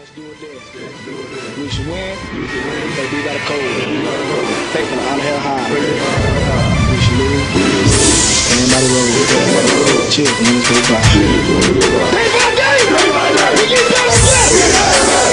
Let's do it there. We should win. But we got a code. Faithful out hell high. We should lose. The road. Chill. Let's go by. Day by day. We get better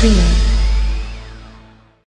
Dream.